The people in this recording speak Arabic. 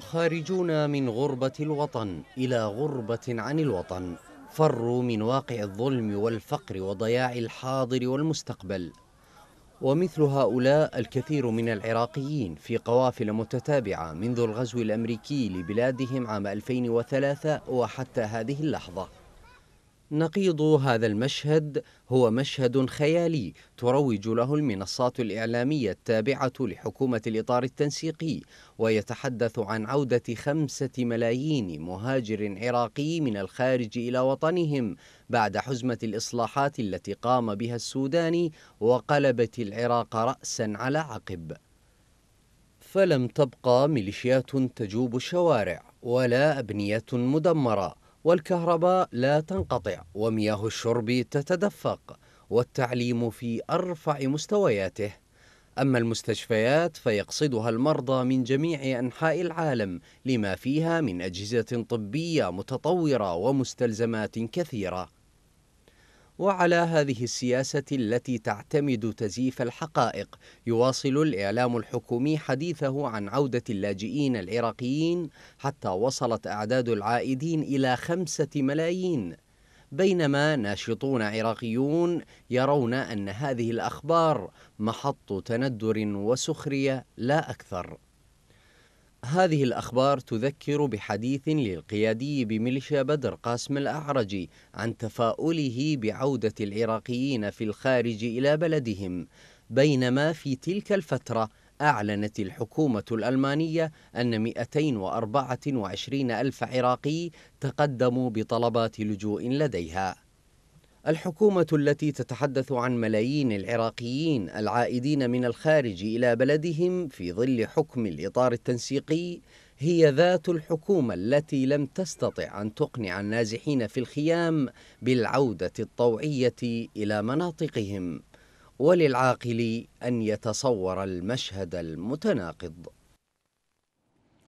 خارجون من غربة الوطن إلى غربة عن الوطن فروا من واقع الظلم والفقر وضياع الحاضر والمستقبل. ومثل هؤلاء الكثير من العراقيين في قوافل متتابعة منذ الغزو الأمريكي لبلادهم عام 2003 وحتى هذه اللحظة. نقيض هذا المشهد هو مشهد خيالي تروج له المنصات الإعلامية التابعة لحكومة الإطار التنسيقي ويتحدث عن عودة خمسة ملايين مهاجر عراقي من الخارج إلى وطنهم بعد حزمة الإصلاحات التي قام بها السوداني وقلبت العراق رأسا على عقب. فلم تبقى ميليشيات تجوب الشوارع ولا أبنية مدمرة. والكهرباء لا تنقطع ومياه الشرب تتدفق والتعليم في أرفع مستوياته. أما المستشفيات فيقصدها المرضى من جميع أنحاء العالم لما فيها من أجهزة طبية متطورة ومستلزمات كثيرة. وعلى هذه السياسة التي تعتمد تزييف الحقائق يواصل الإعلام الحكومي حديثه عن عودة اللاجئين العراقيين حتى وصلت أعداد العائدين إلى خمسة ملايين. بينما ناشطون عراقيون يرون أن هذه الأخبار محط تندر وسخرية لا أكثر. هذه الأخبار تذكر بحديث للقيادي بميليشيا بدر قاسم الأعرجي عن تفاؤله بعودة العراقيين في الخارج إلى بلدهم. بينما في تلك الفترة أعلنت الحكومة الألمانية أن 224 ألف عراقي تقدموا بطلبات لجوء لديها. الحكومة التي تتحدث عن ملايين العراقيين العائدين من الخارج إلى بلدهم في ظل حكم الإطار التنسيقي هي ذات الحكومة التي لم تستطع أن تقنع النازحين في الخيام بالعودة الطوعية إلى مناطقهم وللعاقل أن يتصور المشهد المتناقض.